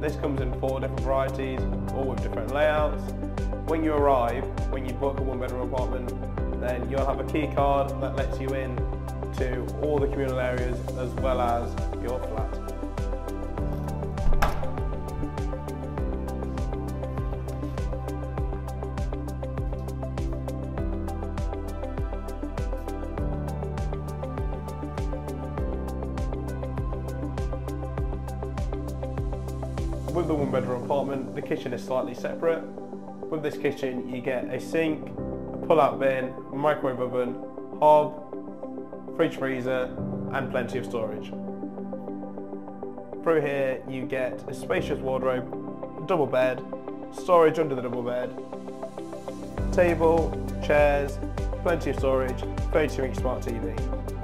This comes in four different varieties, all with different layouts. When you arrive, when you book a one bedroom apartment, then you'll have a key card that lets you in to all the communal areas as well as your flat. With the one bedroom apartment, the kitchen is slightly separate. With this kitchen, you get a sink, a pull-out bin, a microwave oven, hob, fridge freezer, and plenty of storage. Through here, you get a spacious wardrobe, a double bed, storage under the double bed, table, chairs, plenty of storage, 32 inch smart TV.